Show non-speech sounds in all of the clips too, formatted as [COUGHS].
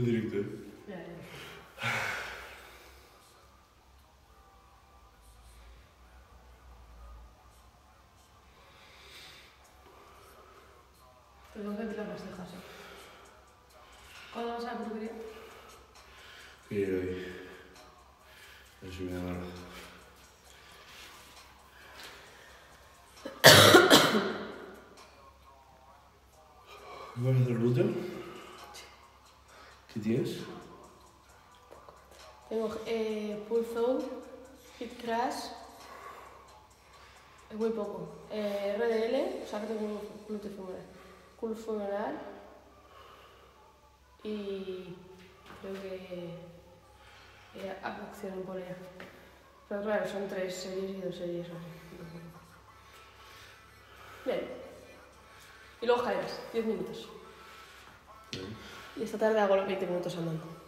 Soy directo, ¿eh? Ya, ya. Te tengo que tirar las cejas, ¿eh? ¿Cuándo vas a la peluquería? Que hoy. Hoy soy una barra. ¿Vas a hacer glúteo? ¿Qué tienes? Tengo eh, pull zone, hip crash, es muy poco. Eh, RDL, o sea que tengo curl femoral y creo que eh, abducción en polea. Pero claro, son tres series y dos series. Bien. Y luego caerás, 10 minutos. Bien. Y esta tarde hago los 20 minutos andando.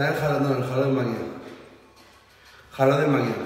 Está en jalón, no, en jalón de máquina. Jalón de máquina.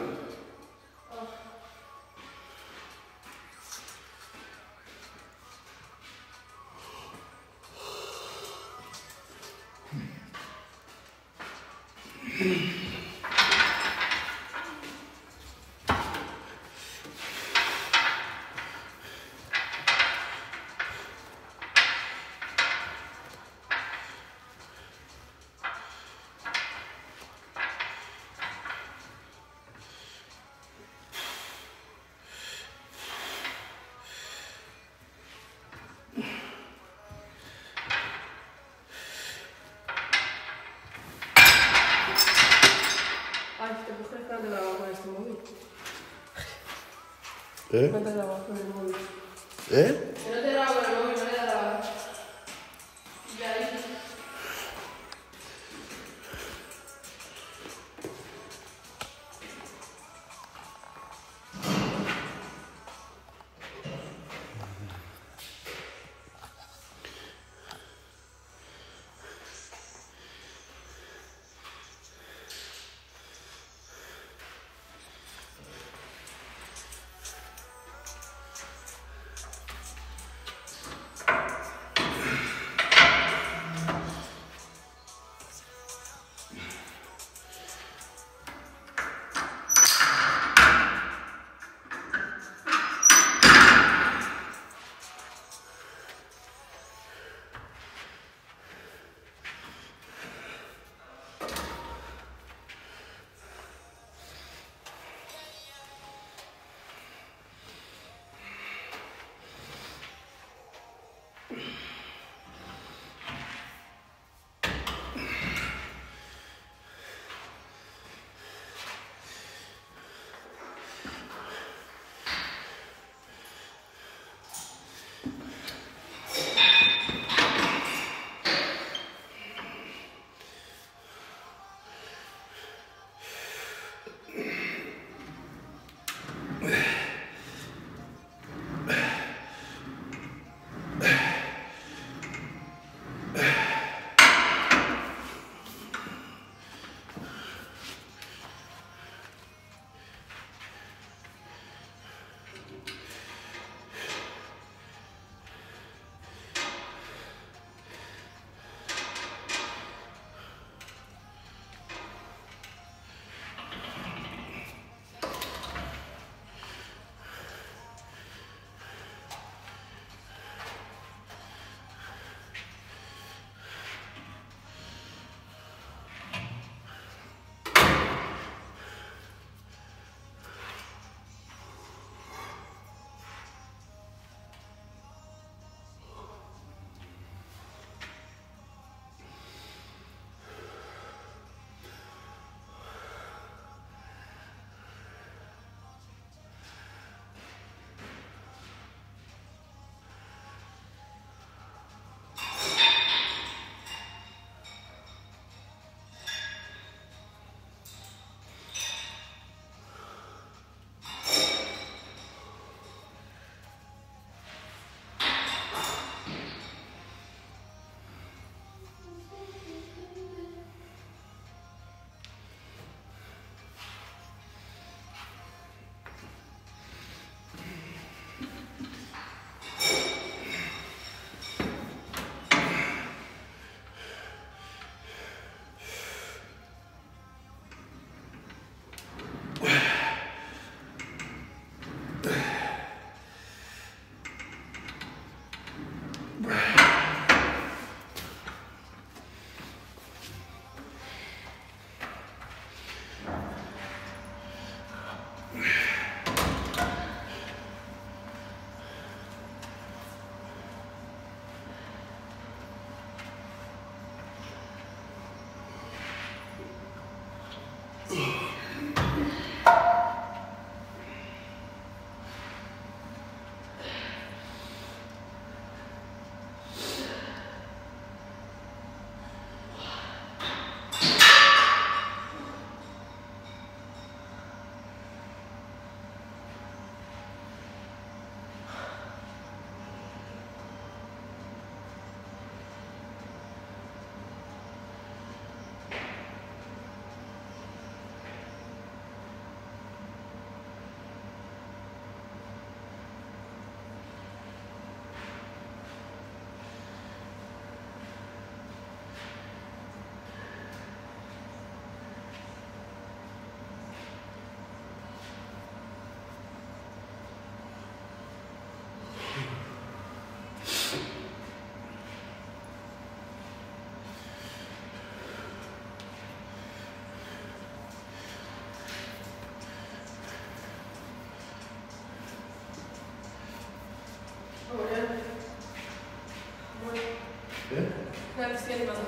No, no estoy animando.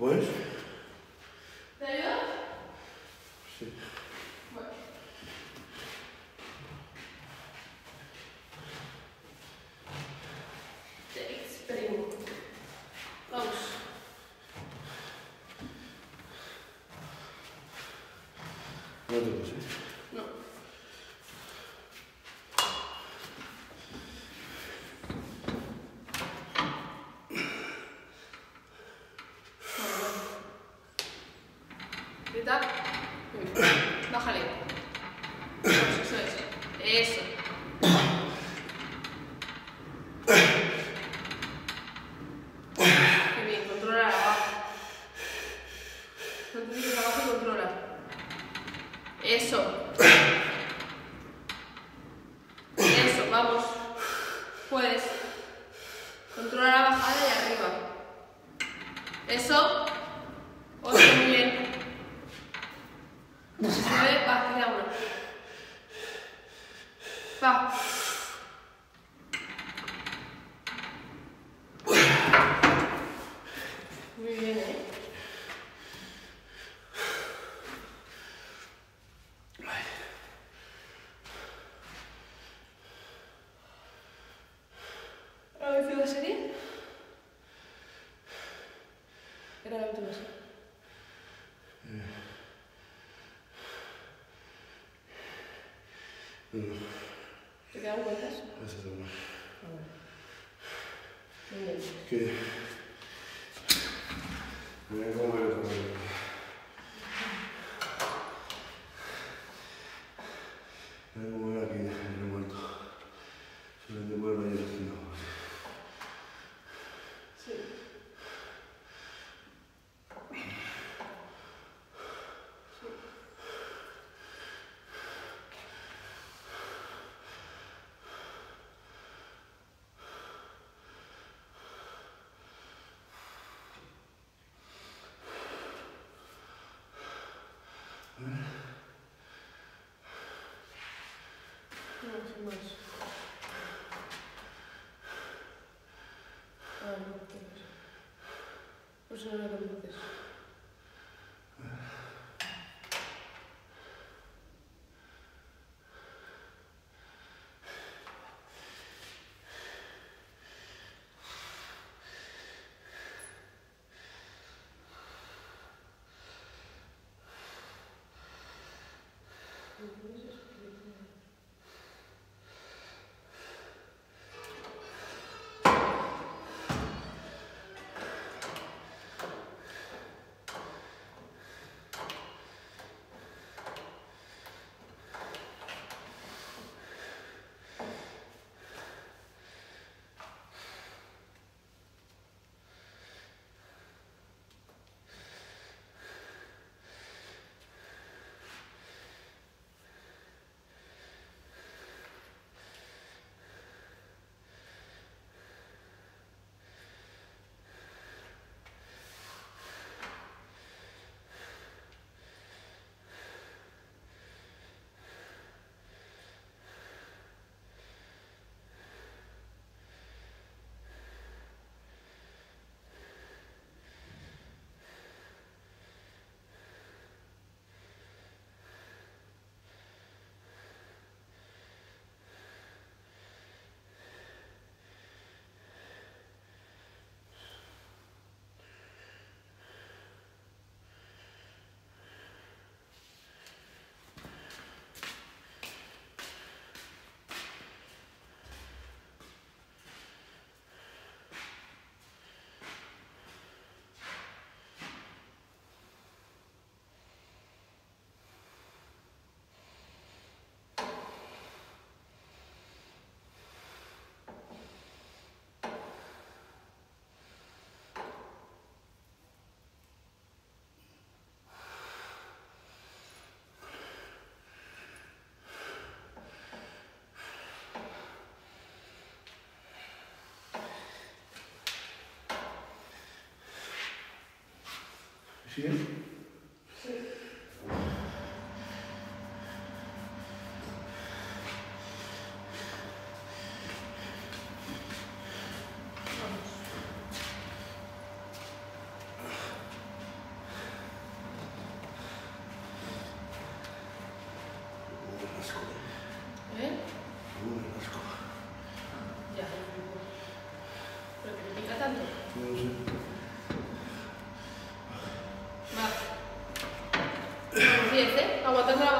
Depois. Daí Sim. Vamos. Vamos. bom, gente. [COUGHS] Bájale. [COUGHS] Eso, eso, eso. Eso. Mm. ¿Te quedan cuentas? Eso es bueno. Muy bien. much. Cheers. Pues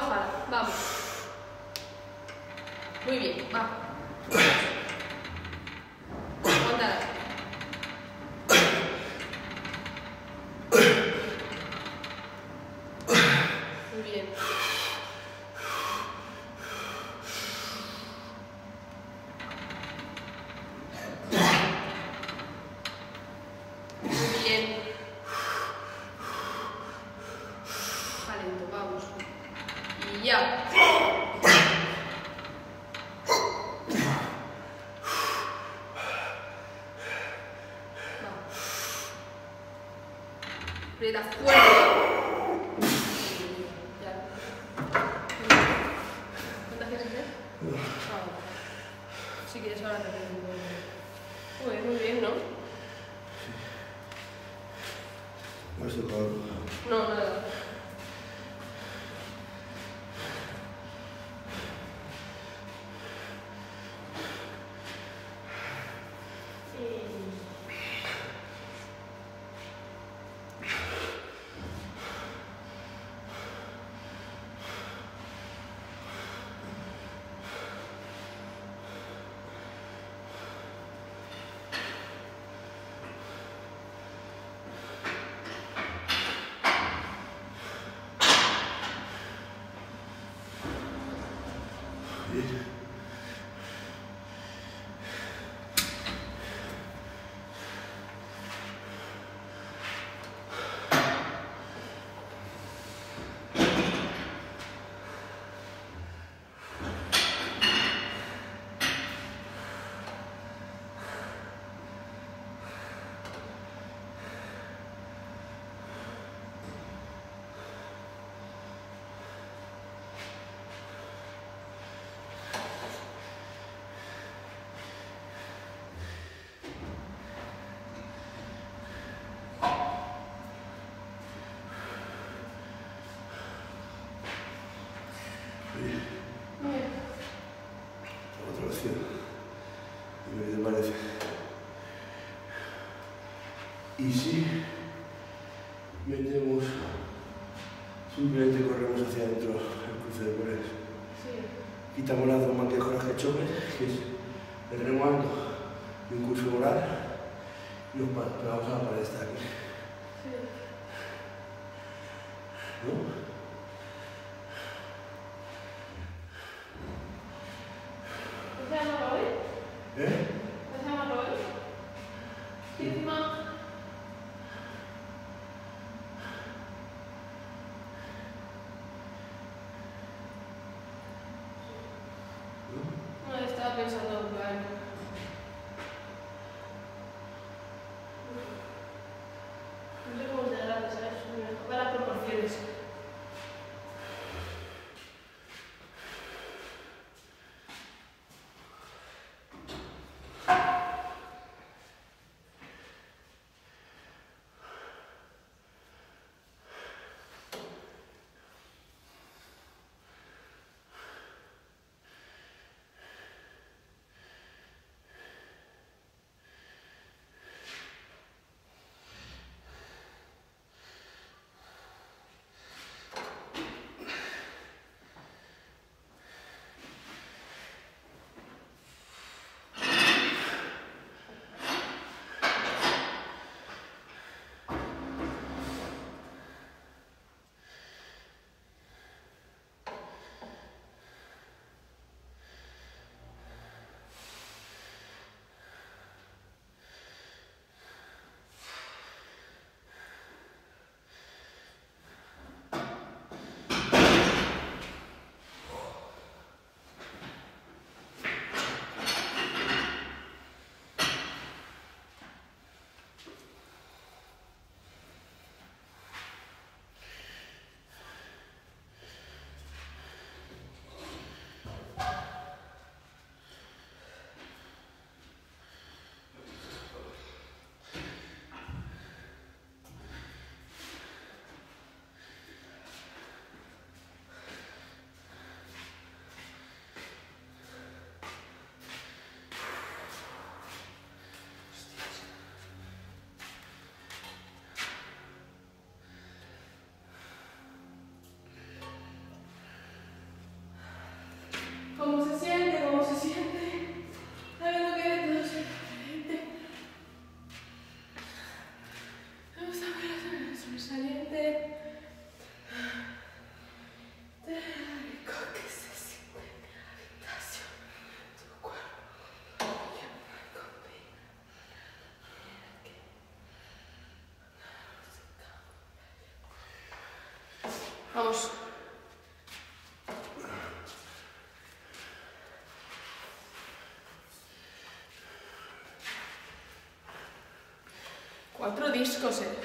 Y si metemos, simplemente corremos hacia adentro el cruce de poleas. Sí. Quitamos las dos manquejoras que choques, que es el remando y un curso oral, y nos pegamos a la pared esta aquí. Sí. ¿No? Cuatro discos, eh.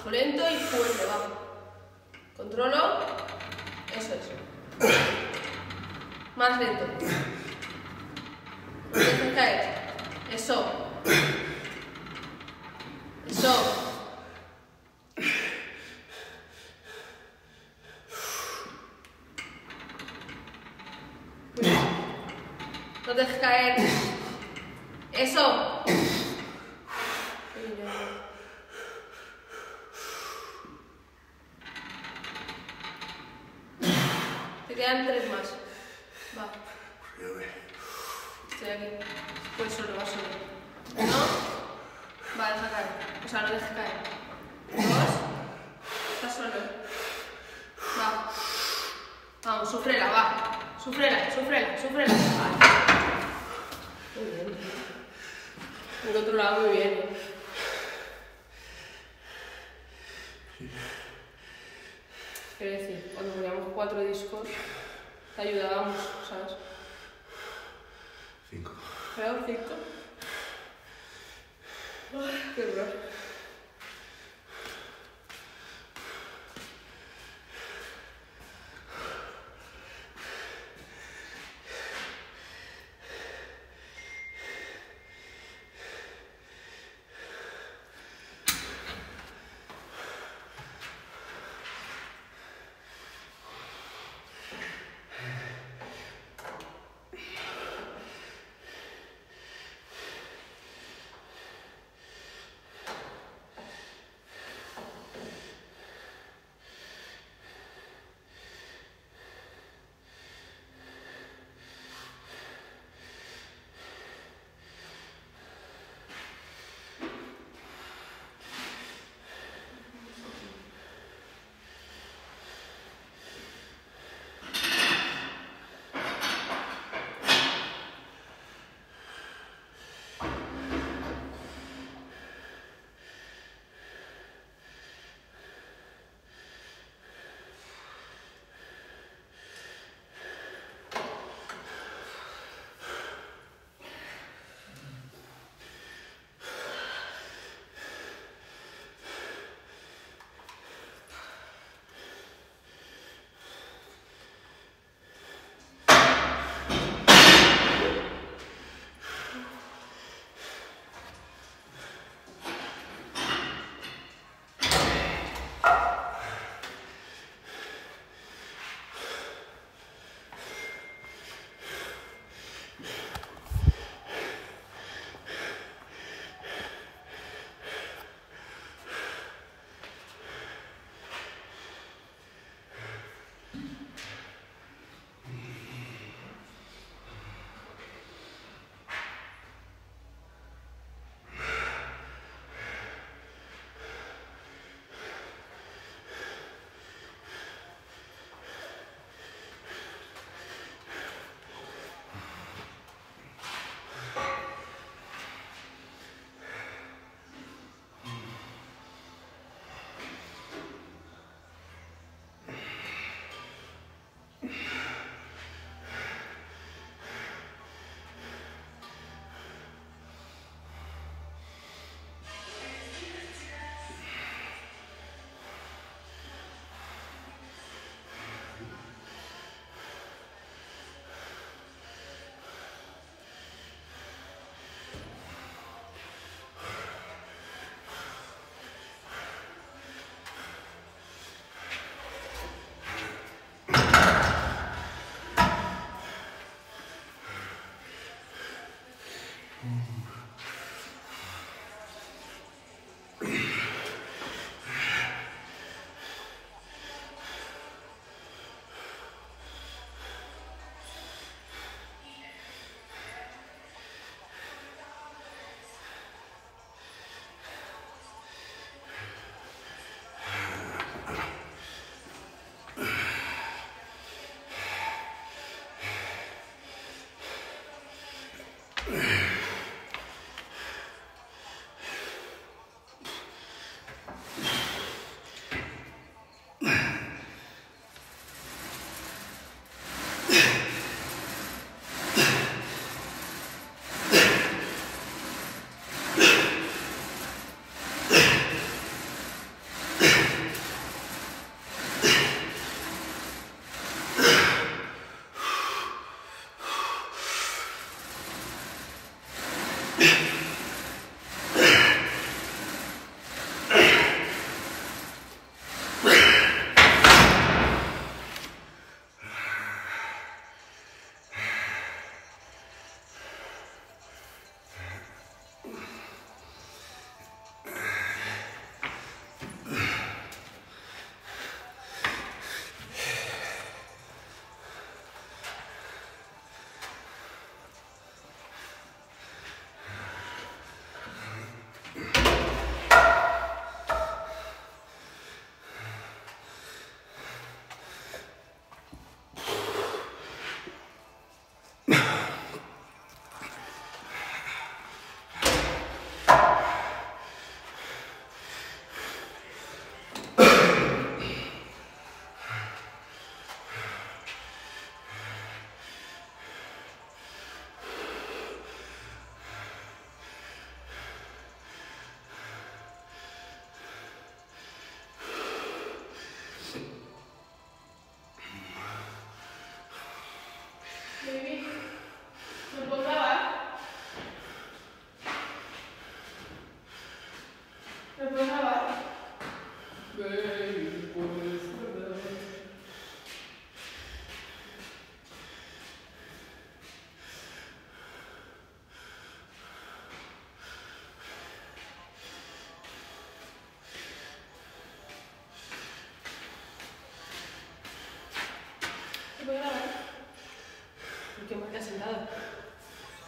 Bajo lento y fuerte, va. Controlo. Eso es. Más lento. No dejes caer. Eso. Eso. Muy bien. No dejes caer. Eso. Muy bien. Te quedan tres más. Va. Estoy aquí. Pues solo, va solo. Uno. Va, deja caer. O sea, no dejes caer. Dos. Estás solo. Va. Vamos, sufrela, va. Sufrela, sufrela, sufrela. Vale. Muy bien. El otro lado muy bien. ¿eh? Quiero decir, cuando poníamos cuatro discos, te ayudábamos, ¿sabes? Cinco. Creo cinco. Ay, qué horror.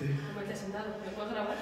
Sí. ¿Qué mal te has sentado? ¿Me puedo grabar?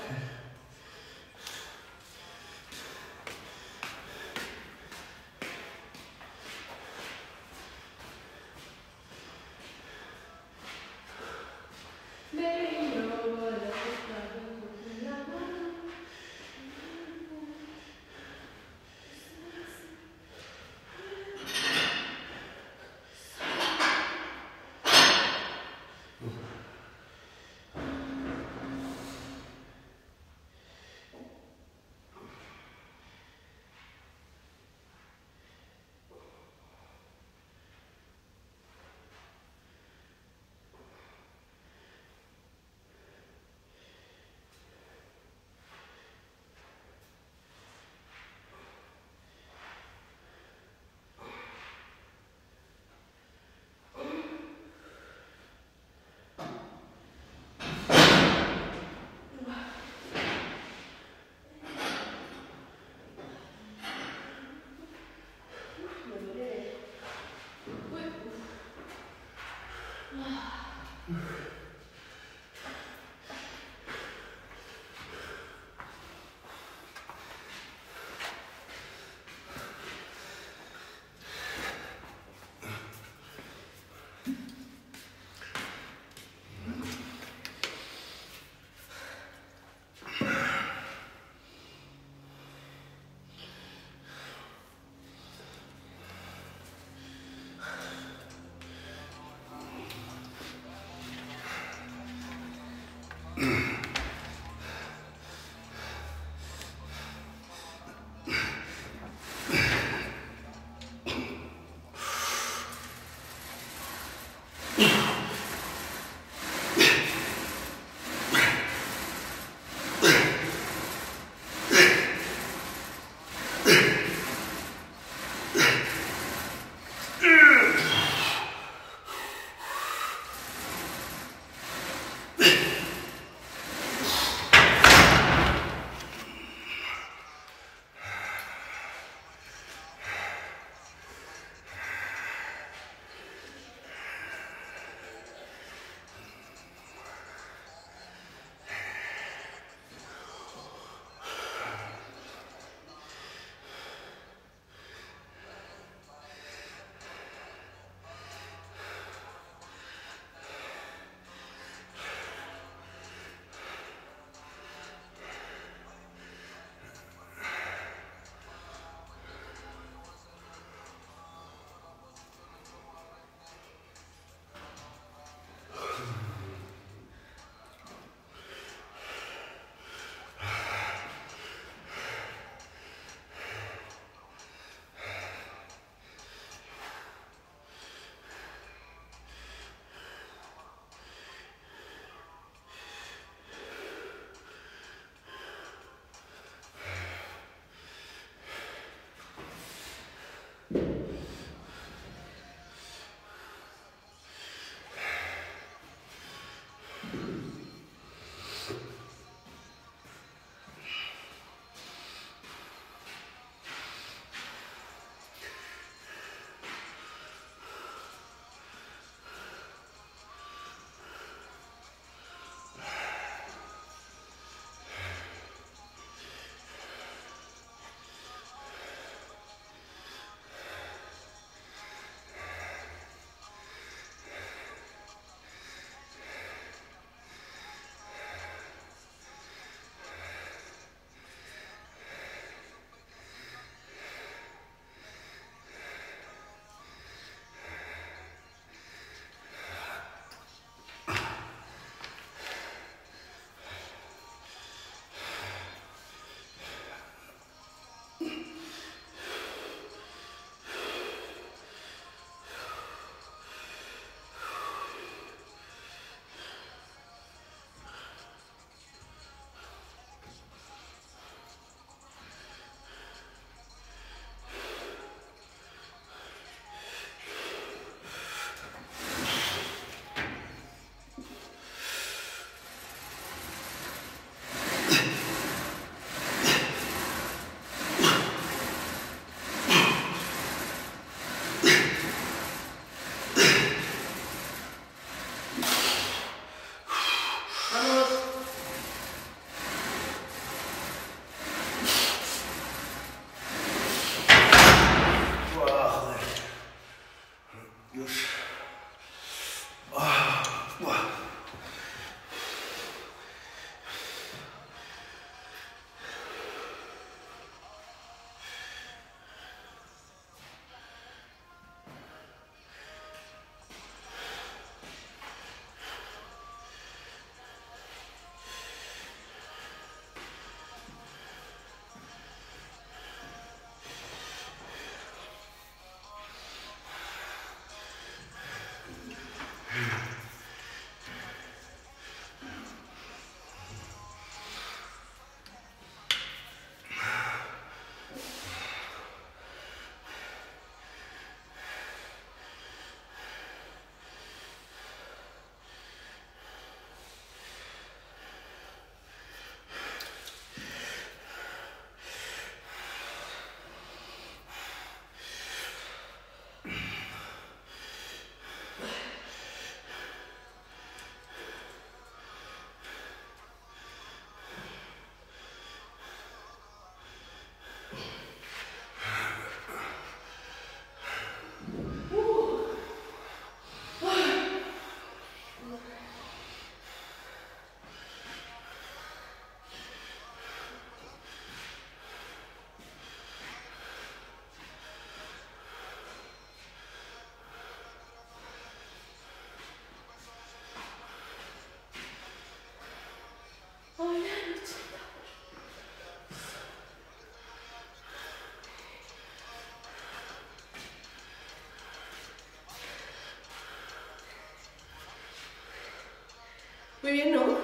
Muy bien, ¿no?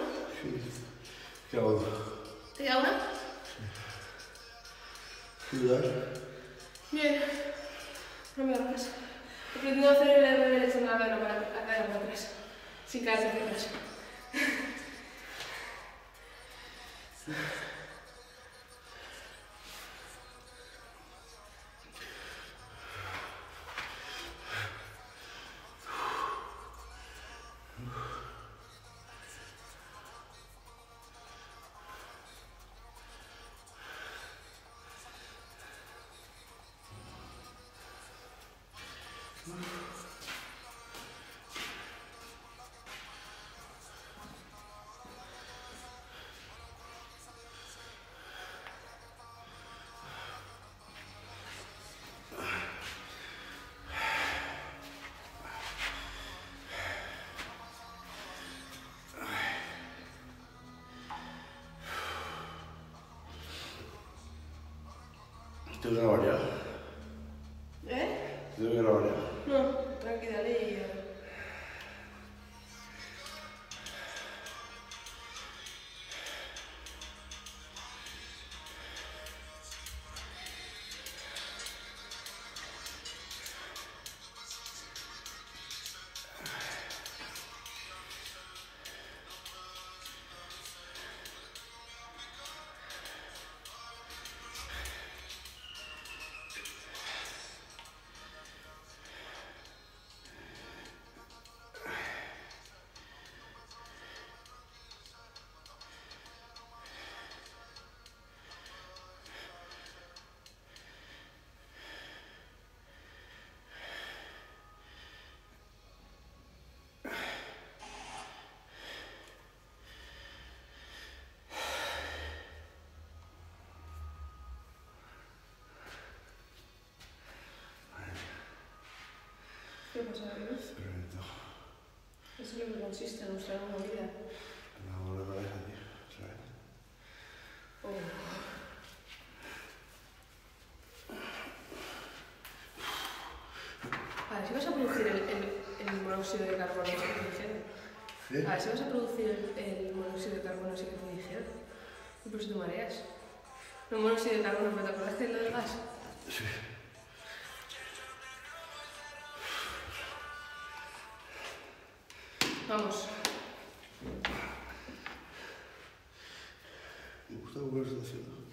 ¿Qué hago? ¿Te queda una? ¿Sudar? Bien. No me hagas. A hacer el derecho en la cadera para atrás. Sin caerte hacia atrás. ¿Tengo que grabar ya? ¿Eh? ¿Tengo que grabar ya? Correcto. Eso es lo que consiste en nuestra nueva vida. La nueva vez allí, ¿sabes? Oh. A ver si vas a producir el, el, el monóxido de carbono oxígeno. ¿Sí? A ver si vas a producir el, el monóxido de carbono oxígeno. Y por eso te mareas. No, monóxido de carbono, pero ¿te acuerdas de lo del gas? Sí. Vamos. Me gusta lo estás haciendo.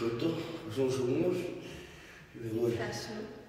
suelto, pasan unos segundos y me duele. Quizás, ¿no?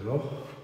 letzte Loch.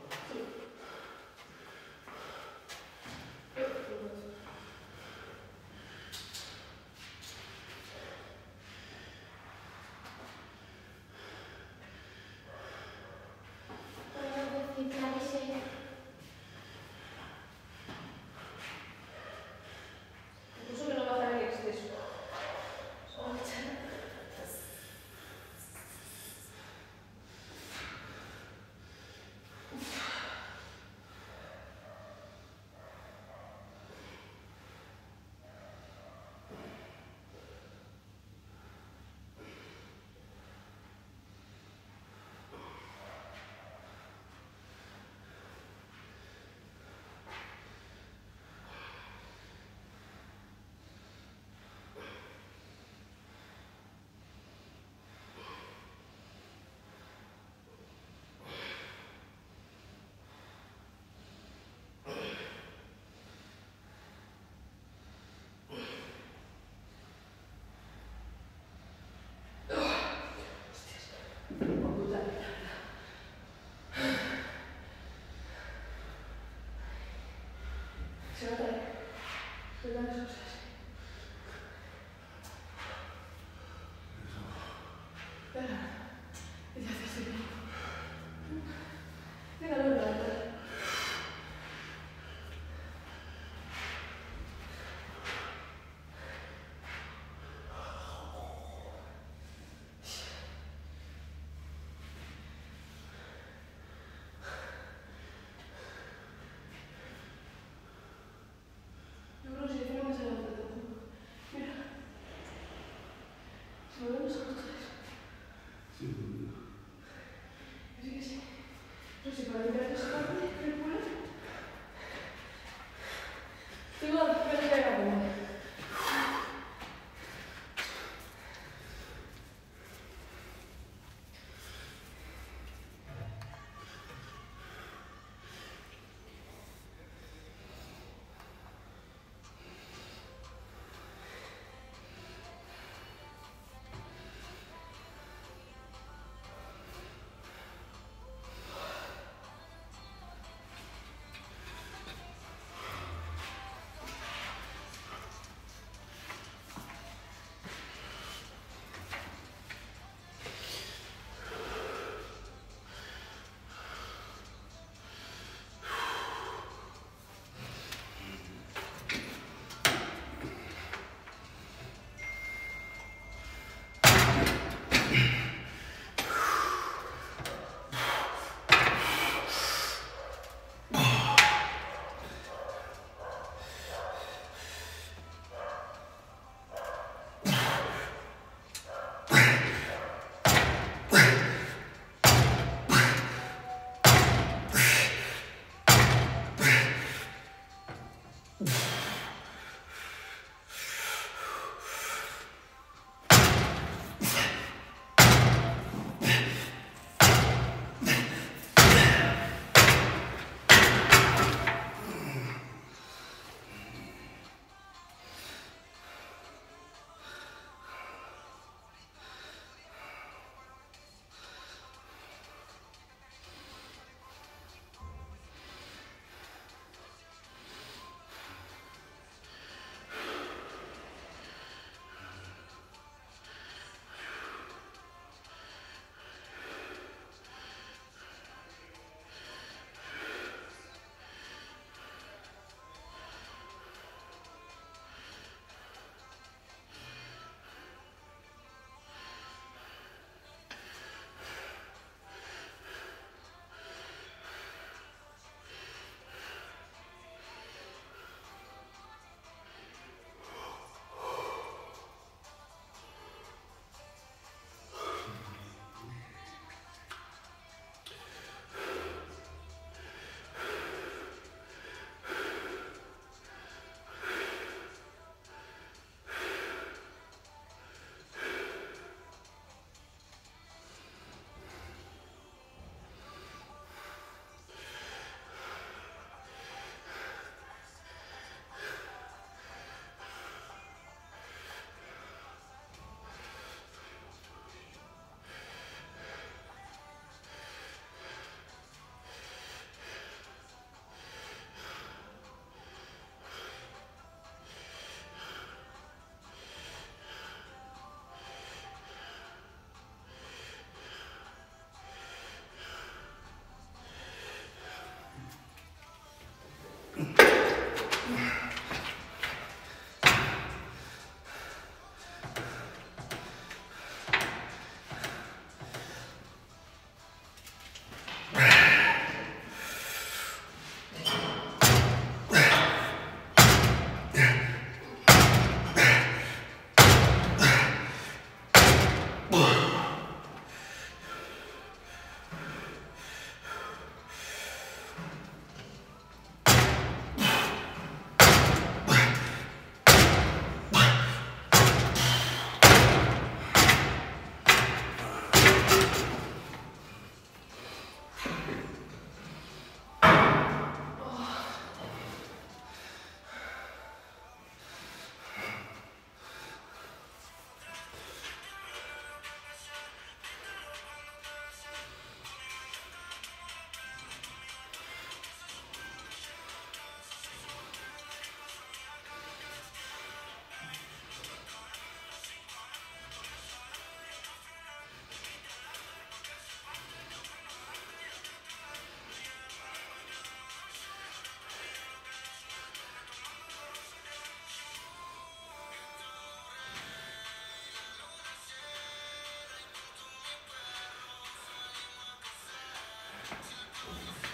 どうぞ。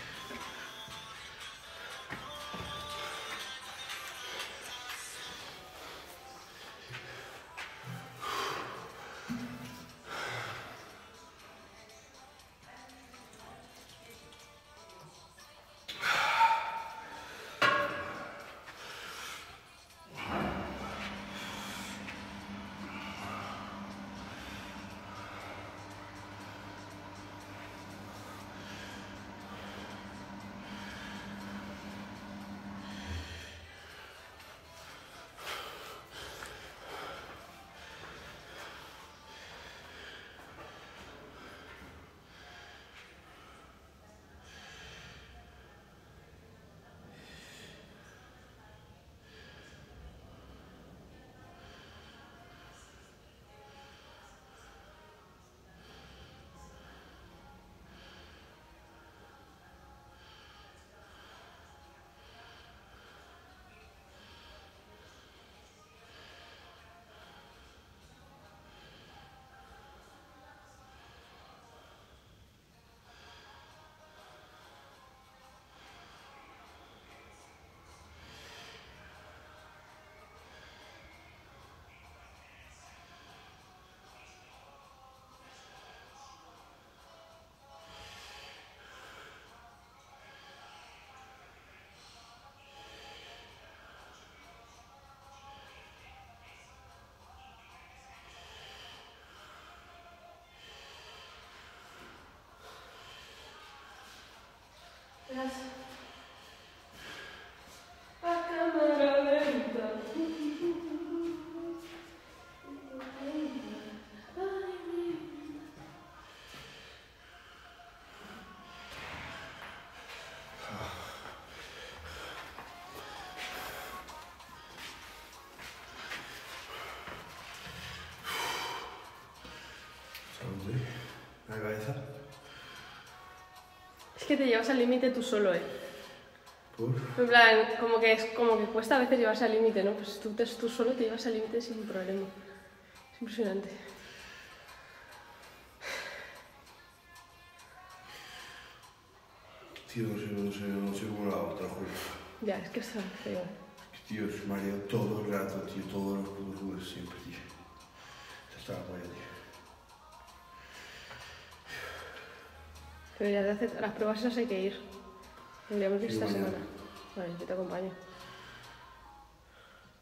Es que te llevas al límite tú solo, ¿eh? Por. En plan, como que, es, como que cuesta a veces llevarse al límite, ¿no? Pues tú, te- tú solo te llevas al límite sin problema. Es impresionante. Tío, no sé, no sé, no sé cómo lo hago, te lo juro. Ya, es que está feo. Tío, es mareo todo el rato, tío, todos los putos siempre, tío. Ya está la polla, tío. Pero ya de hacer las pruebas esas hay que ir. Deberíamos ir esta mañana. semana. Vale, yo te acompaño.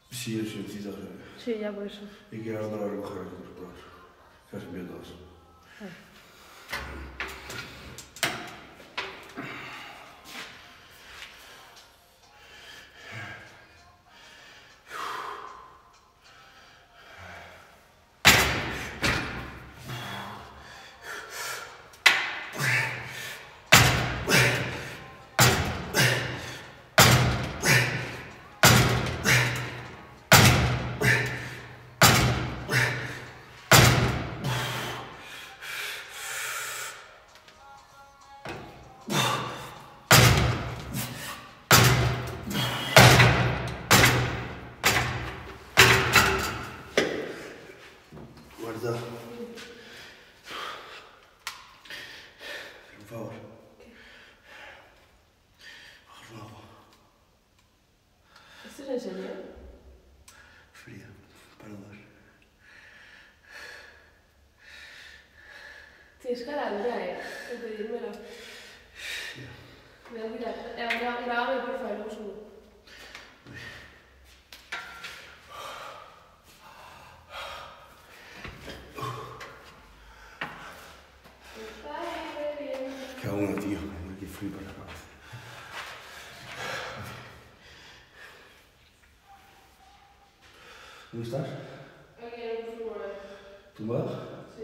Sí, el silencito, ¿sabes? Sí, ya por eso. Y que ahora no lo recoger las otras pruebas. Que las envío todas. ¿Esto es en serio? Fría. Para dar. Tienes cara dura, ¿eh? Pedírmelo. Me voy a mirar. Eh, gra- Grábame, por favor, subo. Que hago una, tío. Me que frío para la cabeza. ¿Dónde estás? Aquí en un fútbol. ¿Tumbada? Sí.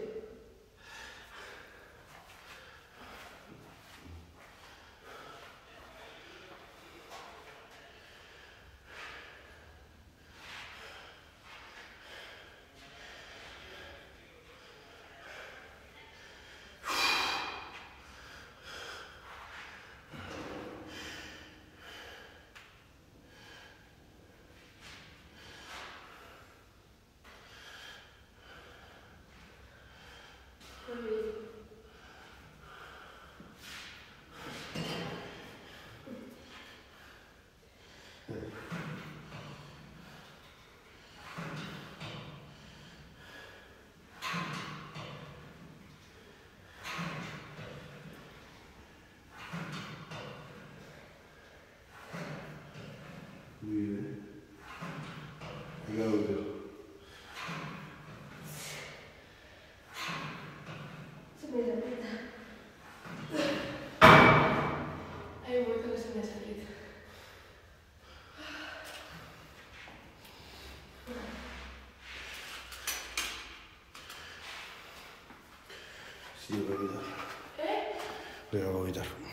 Muy bien. Otro. Se me aprieta. Hay un momento que se me. Sí, voy a vomitar. ¿Eh? Voy a vomitar.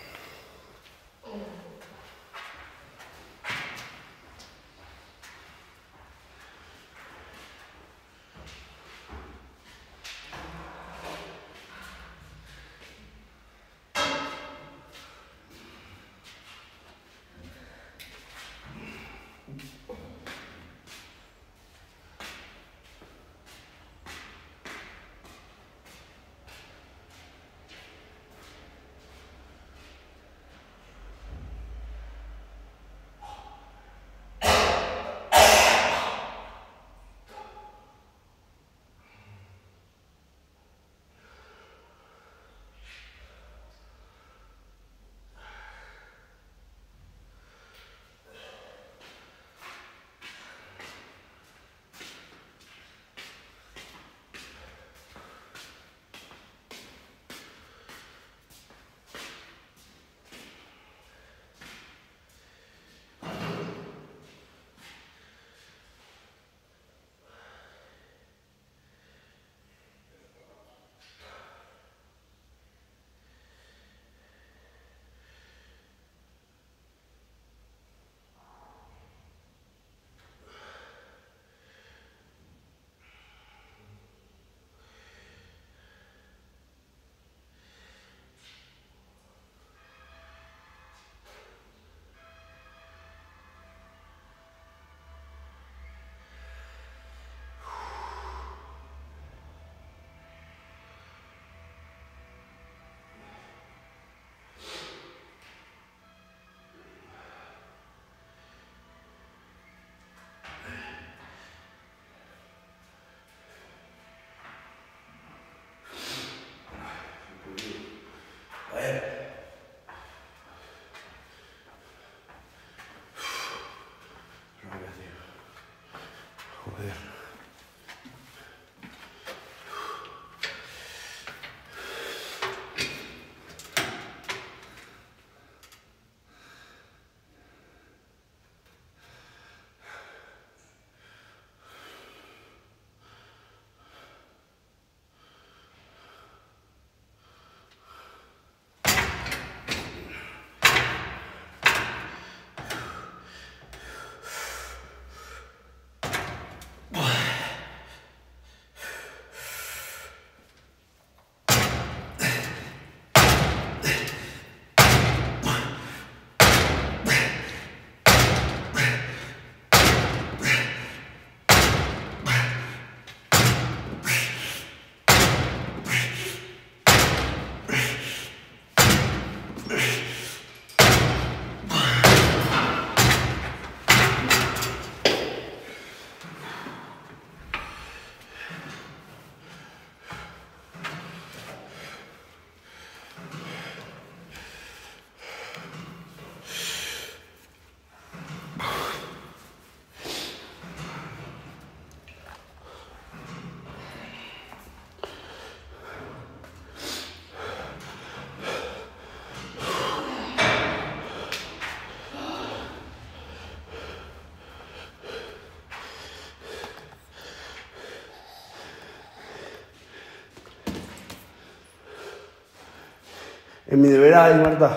En mi deber ahí, Marta.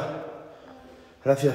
Gracias.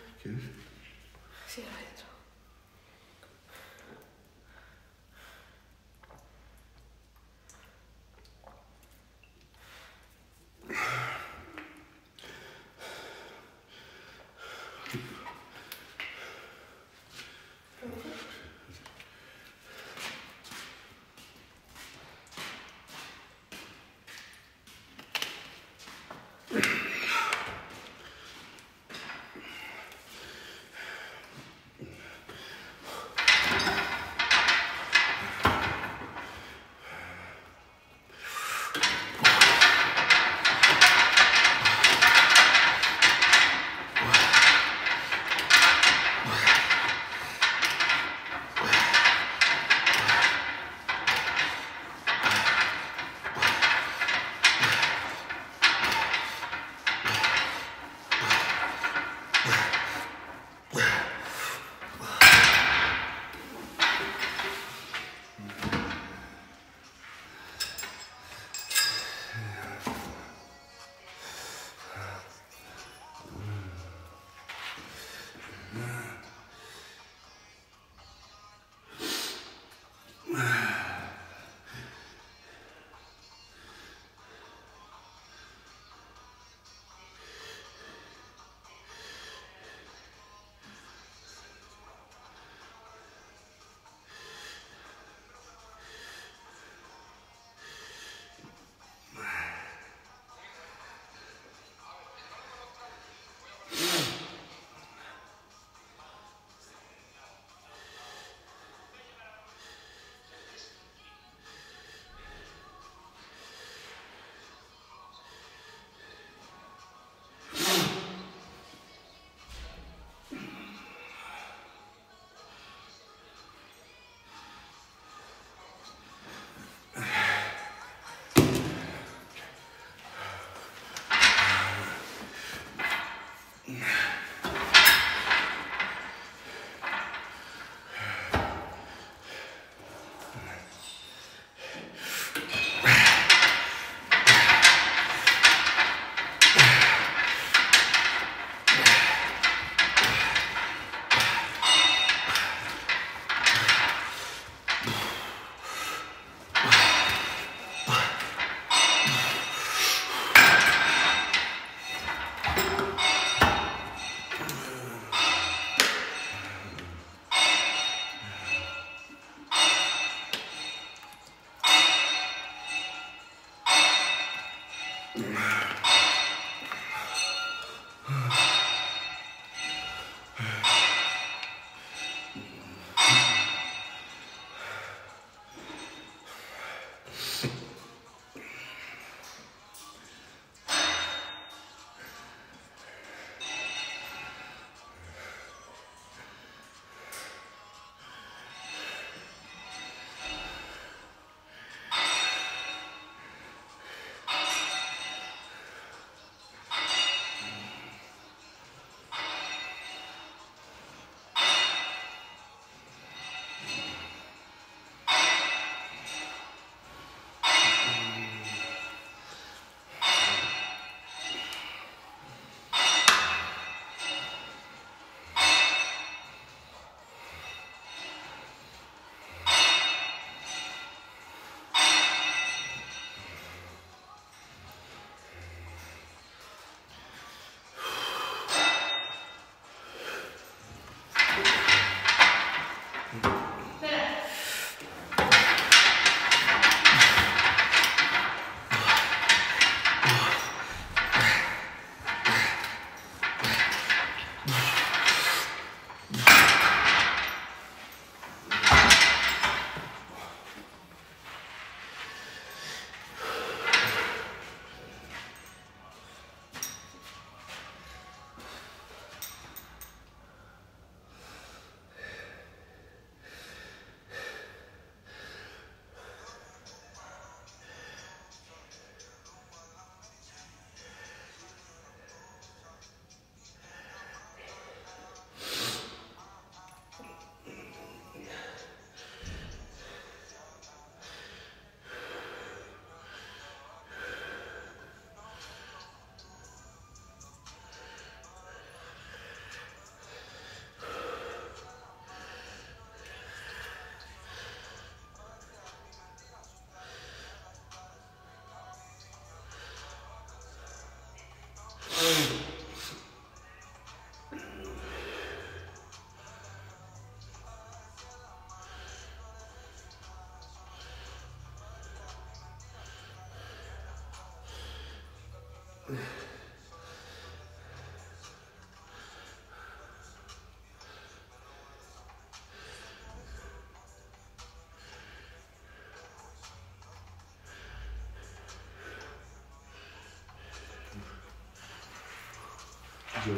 Yo. Yo.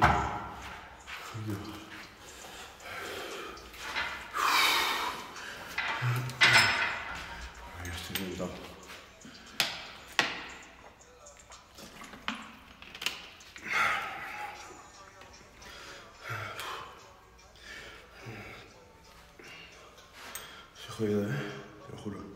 Ay, estoy reventado. Estoy jodido, ¿eh? Te lo juro.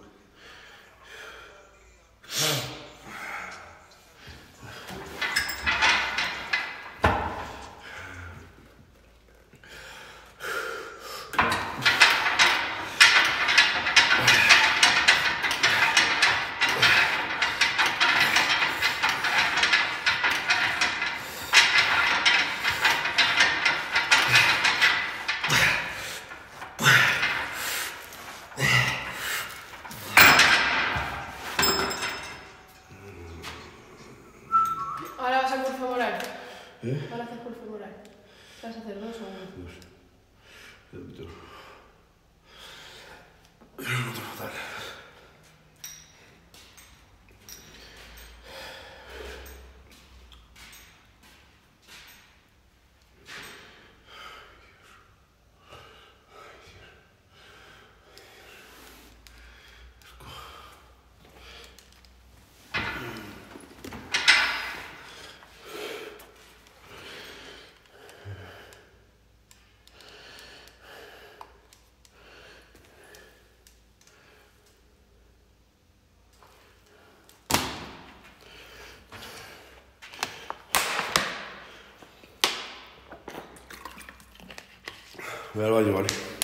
Voy al baño, vale.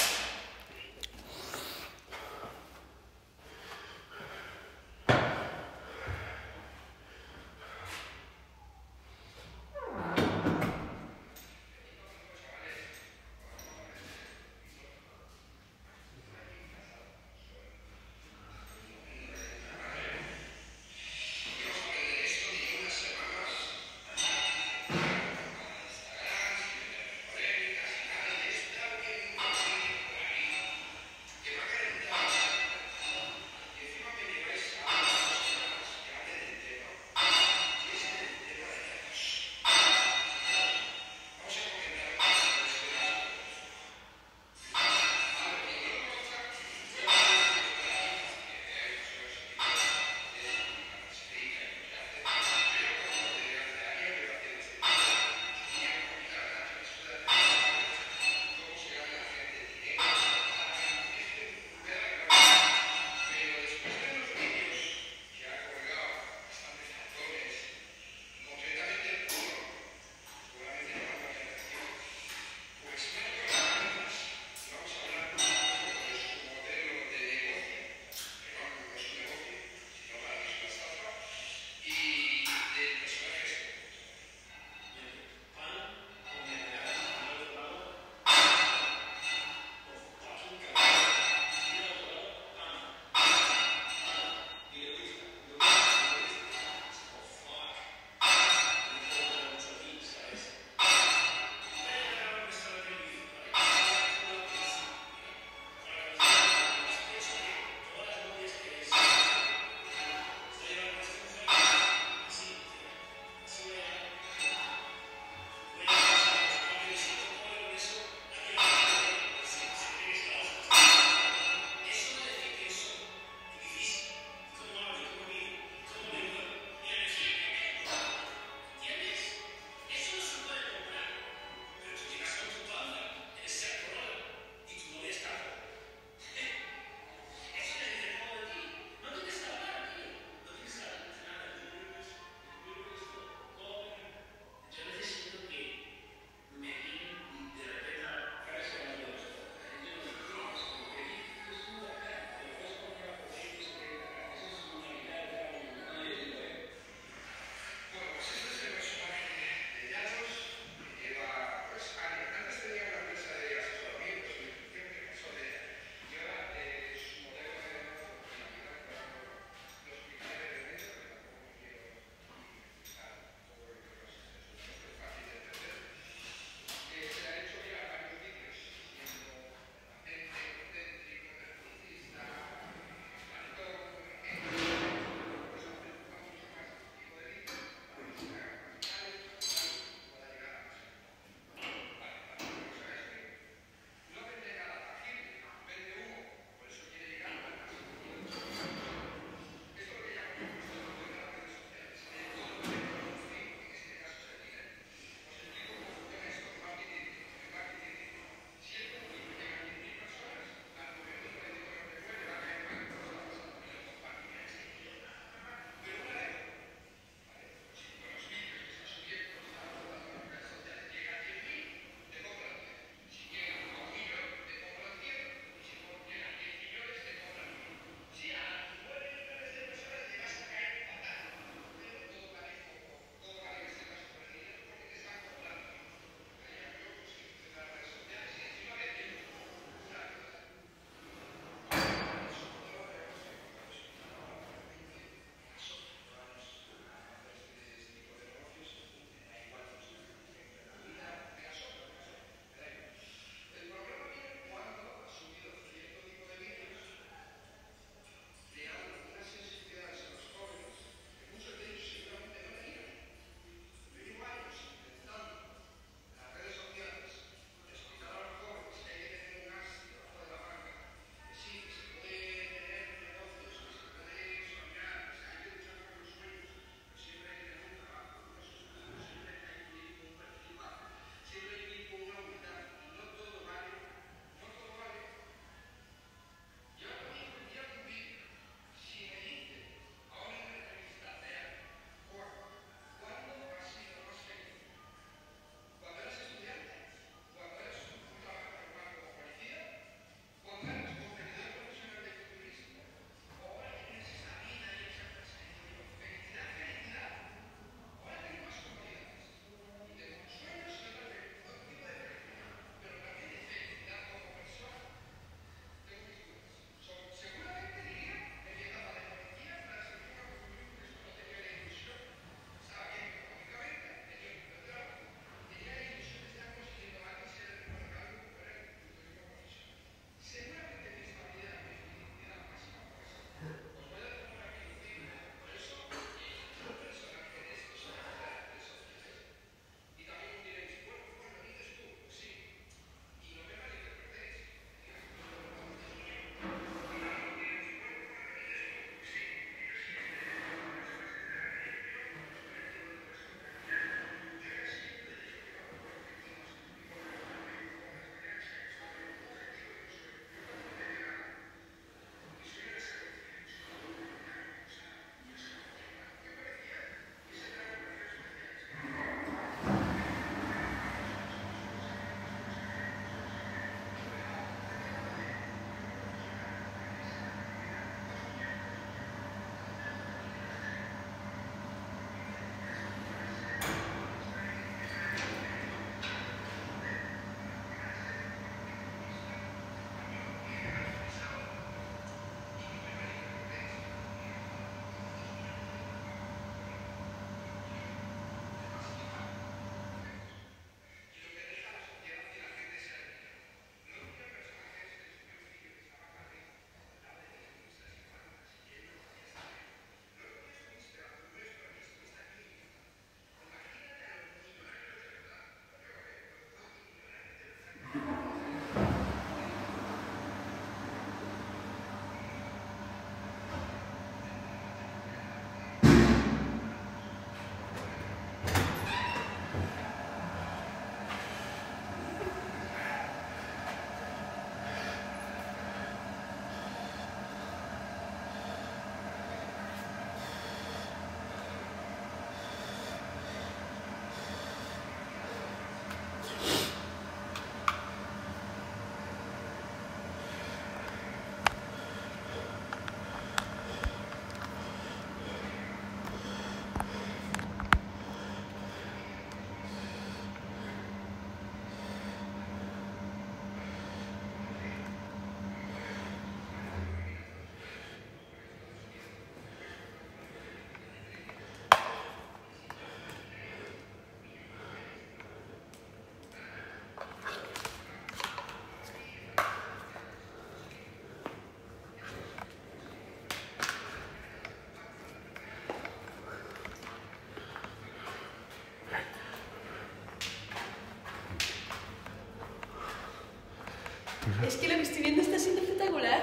Es que lo que estoy viendo está siendo espectacular.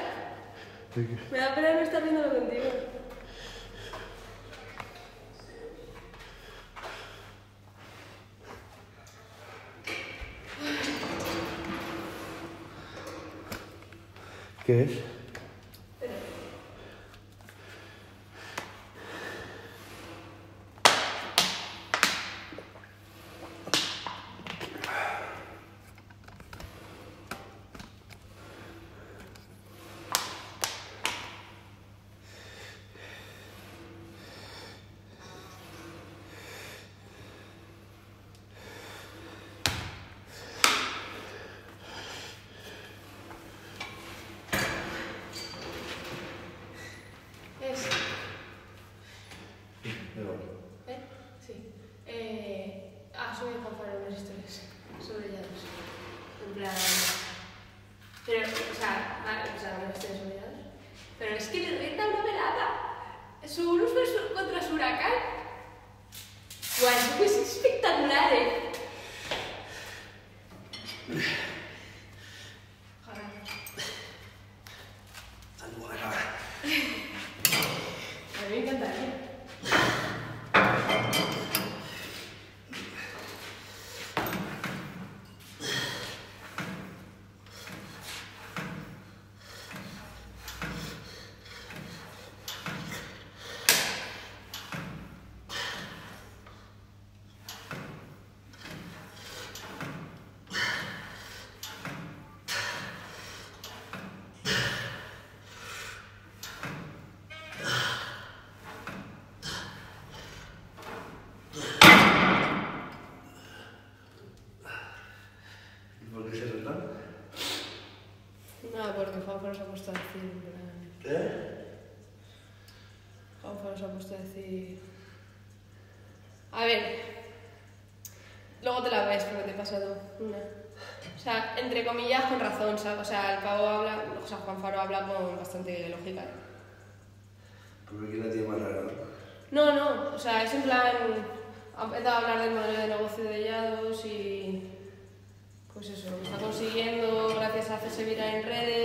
¿De qué? Me da pena no estar viéndolo contigo. ¿Qué? Es. No, porque Juan Faro se ha puesto a decir. en plan, ¿Eh? Juan Faro se ha puesto a decir. A ver. Luego te la ves porque te he pasado una. O sea, entre comillas, con razón, ¿sabes? O sea, al cabo habla. O sea, Juan Faro habla con bastante lógica. ¿eh? Porque la tiene más rara. No, no, o sea, es en plan. Ha empezado a hablar del modelo de negocio de Yados y. Pues eso, está consiguiendo gracias a hacerse viral en redes.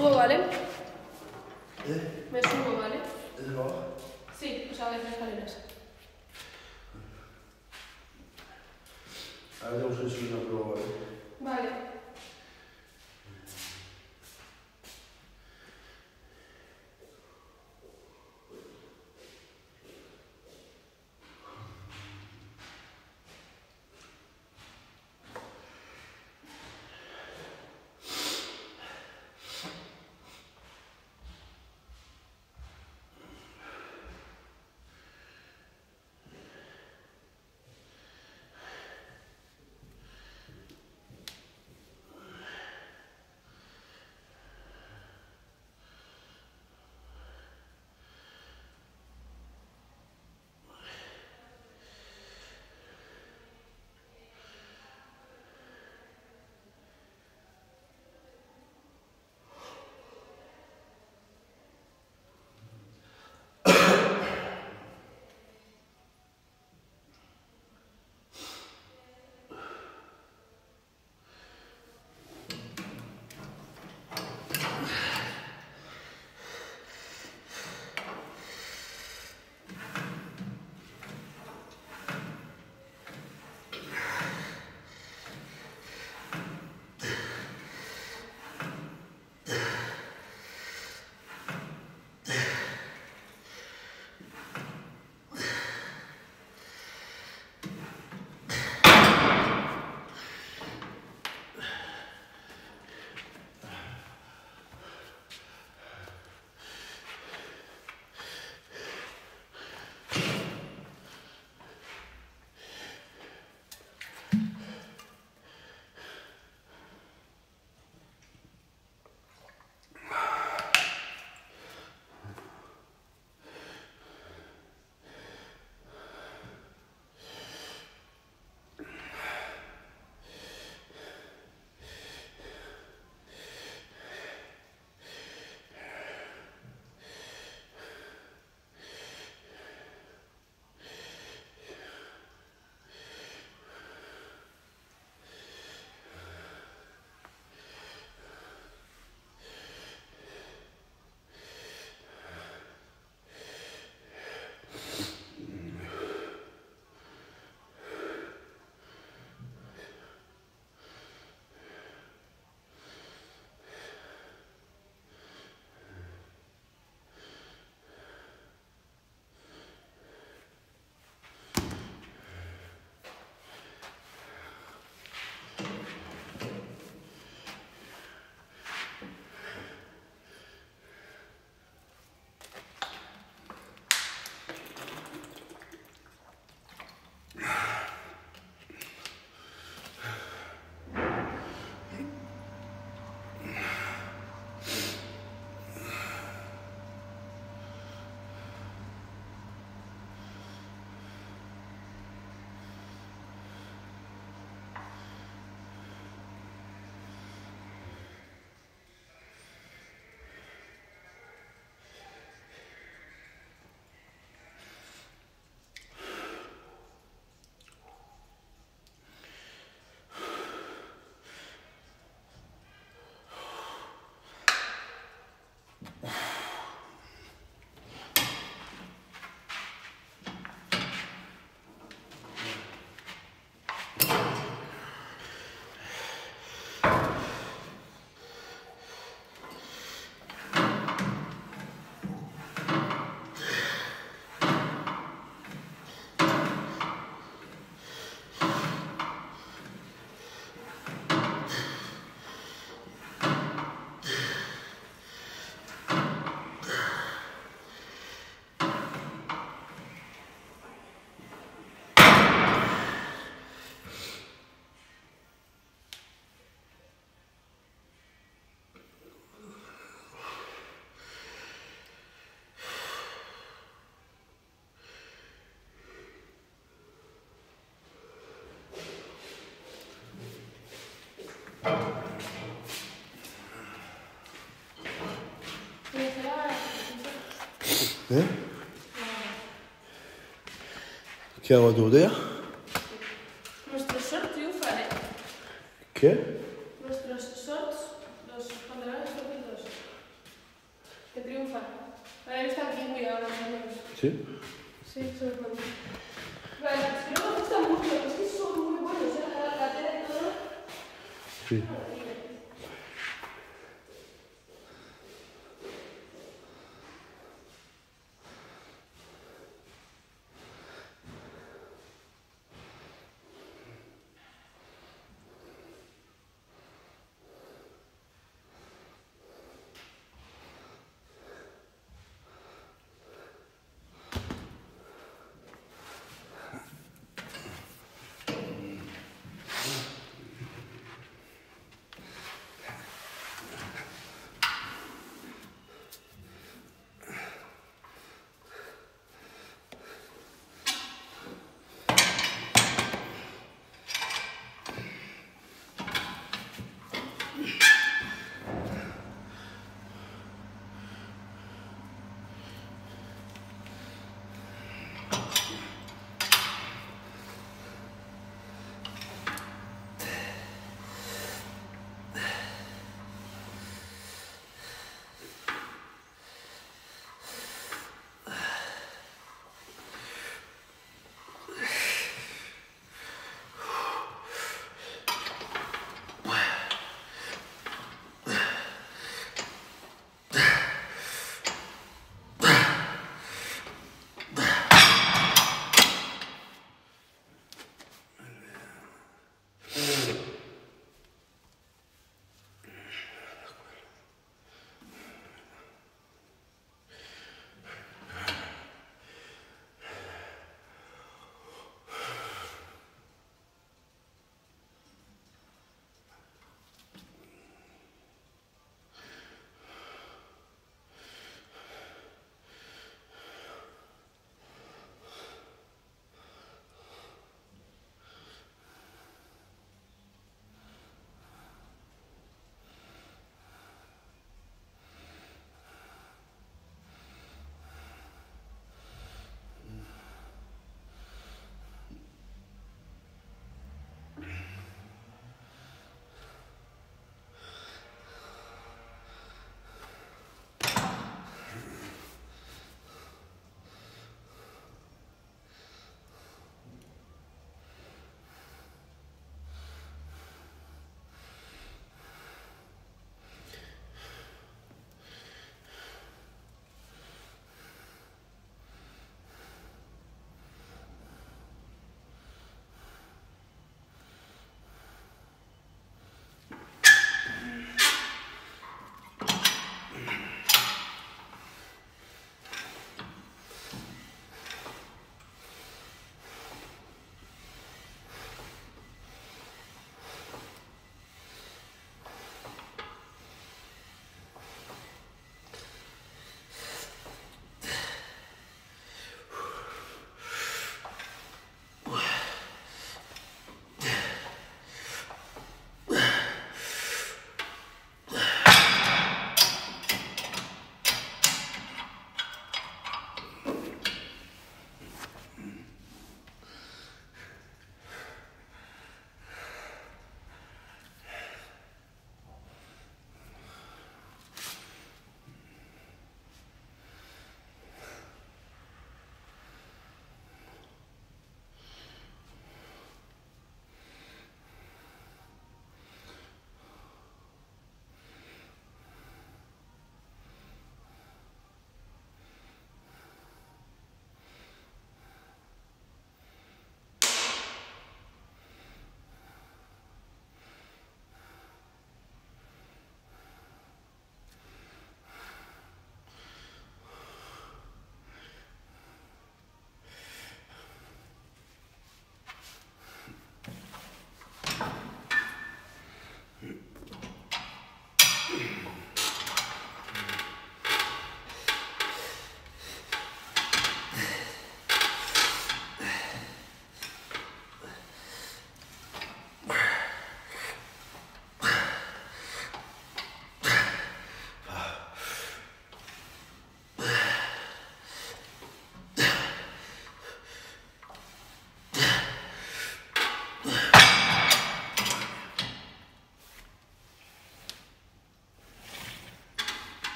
Subo, ¿vale? ¿Eh? ¿Qué hago tu botella?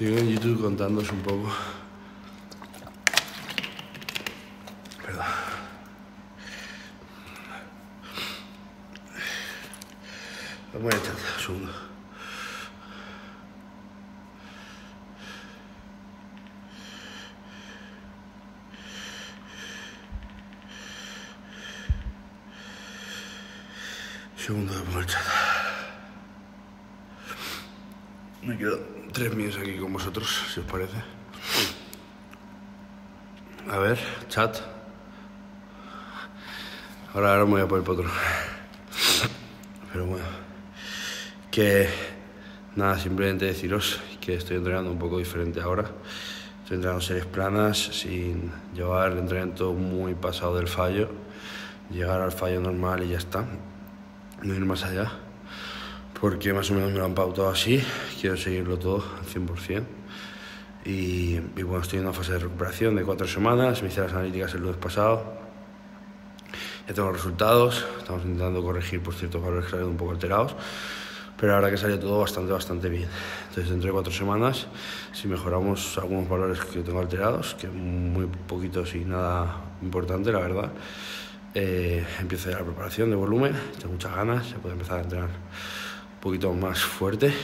Estoy en YouTube contándos un poco. Perdón. Vamos a echar un segundo. Segundo de pongo el chat. Me quedo tres minutos aquí con vosotros, os parece. A ver, chat. Ahora, ahora me voy a poner por otro. Pero bueno. Que nada, simplemente deciros que estoy entrenando un poco diferente ahora. Estoy entrenando series planas, sin llevar el entrenamiento muy pasado del fallo. Llegar al fallo normal y ya está. No ir más allá porque más o menos me lo han pautado así, quiero seguirlo todo al 100%. Y, y bueno, estoy en una fase de recuperación de cuatro semanas, me hice las analíticas el lunes pasado, ya tengo resultados, estamos intentando corregir por ciertos valores que salen un poco alterados, pero ahora que salió todo bastante, bastante bien. Entonces dentro de cuatro semanas, si mejoramos algunos valores que tengo alterados, que muy poquitos y nada importante, la verdad, eh, empiezo ya la preparación de volumen, tengo muchas ganas, se puede empezar a entrenar un poquito más fuerte.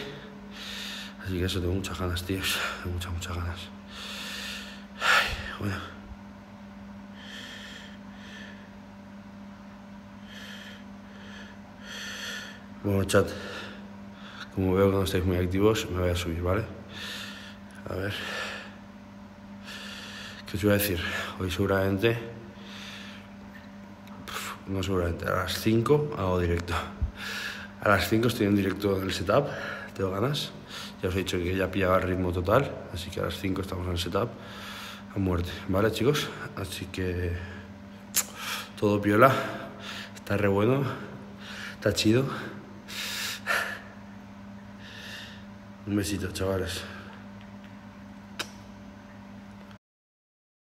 Así que eso, tengo muchas ganas, tíos. Tengo muchas, muchas ganas. Ay, bueno. Bueno, chat. Como veo que no estáis muy activos, me voy a subir, ¿vale? A ver. ¿Qué os iba a decir? Hoy seguramente... No seguramente, a las 5 hago directo. A las 5 estoy en directo en el setup, tengo ganas. Ya os he dicho que ya pillaba el ritmo total, así que a las 5 estamos en el setup a muerte, ¿vale chicos? Así que todo piola, está re bueno, está chido. Un besito, chavales.